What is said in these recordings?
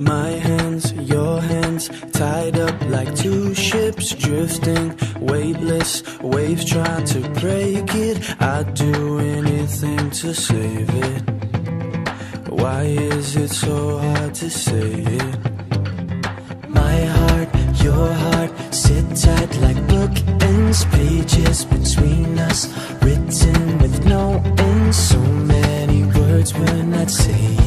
My hands, your hands, tied up like two ships drifting, weightless, waves trying to break it. I'd do anything to save it. Why is it so hard to say it? My heart, your heart, sit tight like bookends, pages between us, written with no end. So many words we're not saying.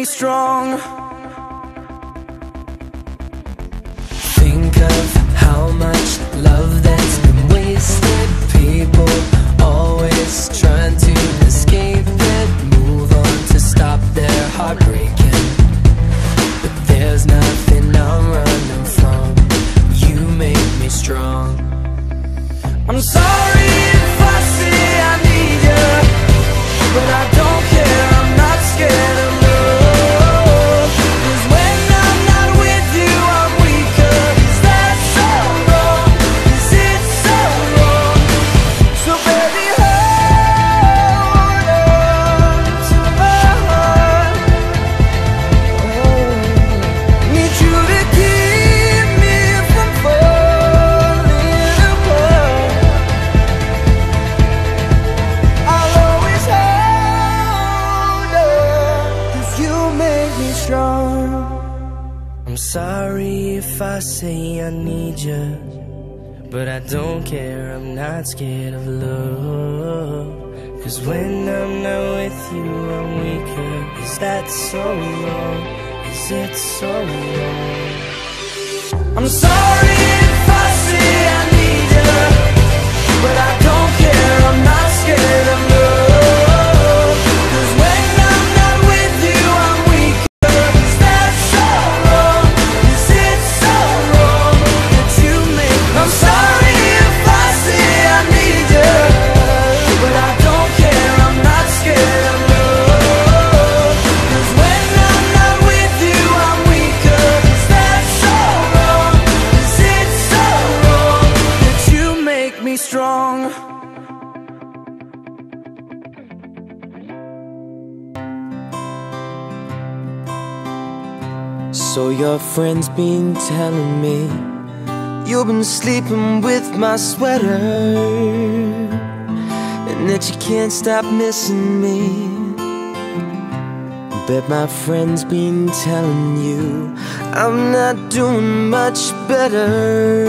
Me strong? Think of how much love that's sorry if I say I need you, but I don't care. I'm not scared of love. Cause when I'm not with you, I'm weaker. Is that so wrong? Is it so wrong? I'm sorry So your friend's been telling me You've been sleeping with my sweater And that you can't stop missing me. Bet my friend's been telling you I'm not doing much better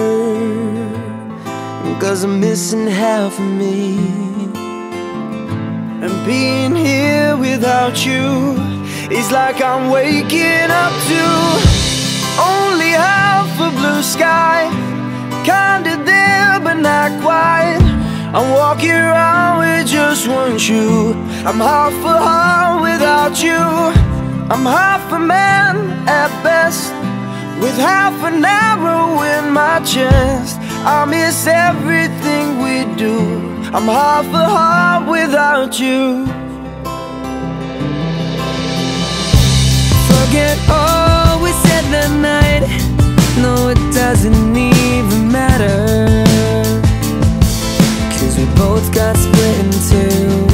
Cause I'm missing half of me. And being here without you Like I'm waking up to Only half a blue sky. Kinda there but not quite. I'm walking around with just one shoe. I'm half a heart without you. I'm half a man at best With half an arrow in my chest. I miss everything we do. I'm half a heart without you Forget all we said that night. No, it doesn't even matter. Cause we both got split in two.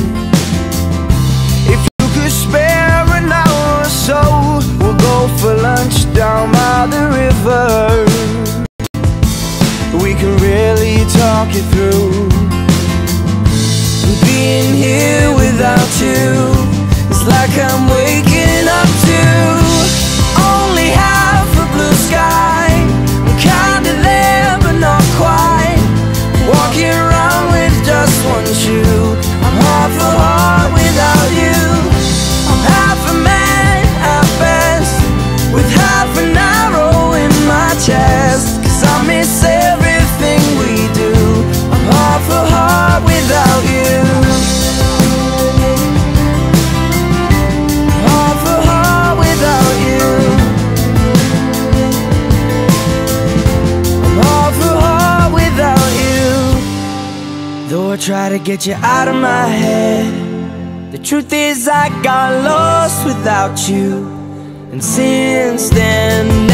If you could spare an hour or so We'll go for lunch down by the river. We can really talk it through. Being here without you It's like I'm waking try to get you out of my head. The truth is I got lost without you. And since then